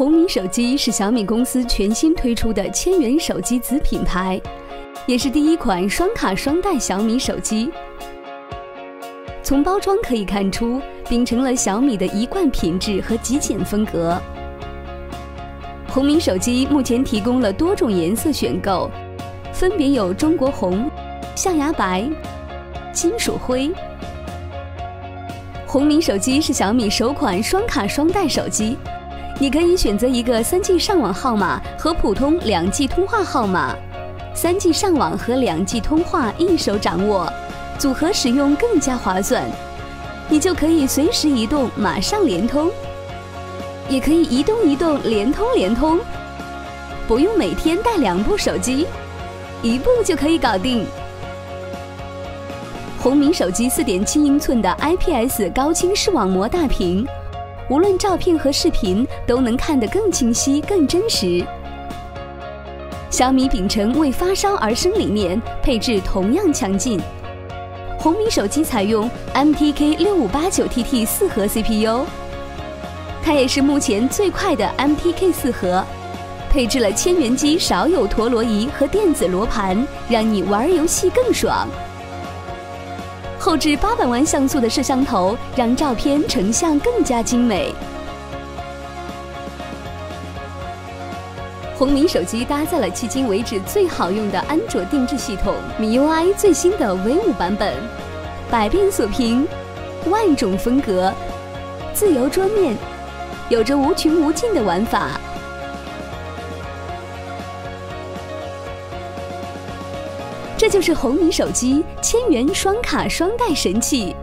红米手机是小米公司全新推出的千元手机子品牌，也是第一款双卡双待小米手机。从包装可以看出，秉承了小米的一贯品质和极简风格。红米手机目前提供了多种颜色选购，分别有中国红、象牙白、金属灰。红米手机是小米首款双卡双待手机。你可以选择一个三 G 上网号码和普通两 G 通话号码，三 G 上网和两 G 通话一手掌握，组合使用更加划算。你就可以随时移动，马上联通，也可以移动移动，联通联通，不用每天带两部手机，一部就可以搞定。红米手机四点七英寸的 IPS 高清视网膜大屏。无论照片和视频都能看得更清晰、更真实。小米秉承为发烧而生理念，配置同样强劲。红米手机采用 MTK 六五八九 TT 四核 CPU，它也是目前最快的 MTK 四核，配置了千元机少有陀螺仪和电子罗盘，让你玩游戏更爽。后置八百万像素的摄像头，让照片成像更加精美。红米手机搭载了迄今为止最好用的安卓定制系统，MIUI 最新的 V 五版本，百变锁屏，万种风格，自由桌面，有着无穷无尽的玩法。这就是红米手机千元双卡双待神器。